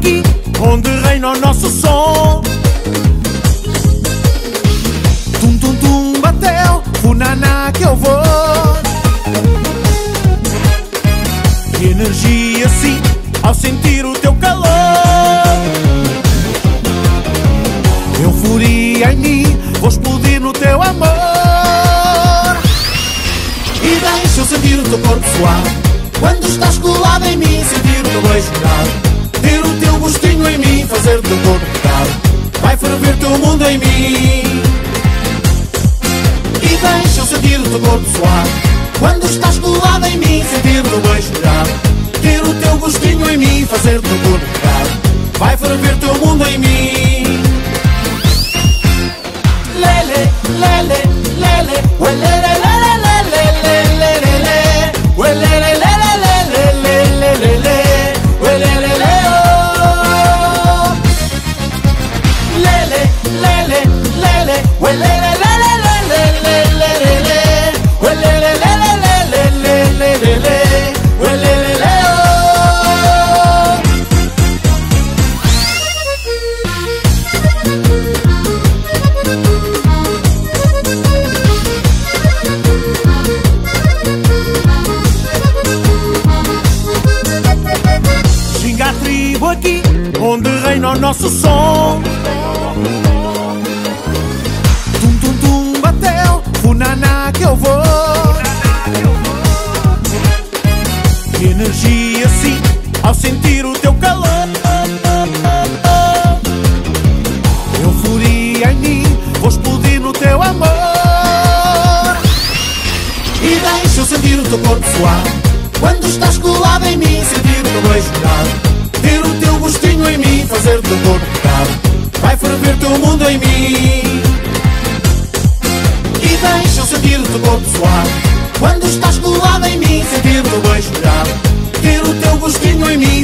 aqui, onde reina o nosso som. Tum tum tum bateu, funaná que eu vou. Que energia sim, ao sentir o teu calor. Euforia em mim, vou explodir no teu amor. E deixa eu sentir o teu corpo suave. Quando estás colado em mim, sentir o teu beijo grave. Ter o gostinho em mim, fazer o teu corpo pegar. Vai ferver teu mundo em mim. A tribo aqui, onde reina o nosso som. Tum tum tum bateu, funaná que eu vou. Energia sim, ao sentir o teu calor. Euforia em mim, vou explodir no teu amor. E deixa eu sentir o teu corpo suave Quando estás colado em mim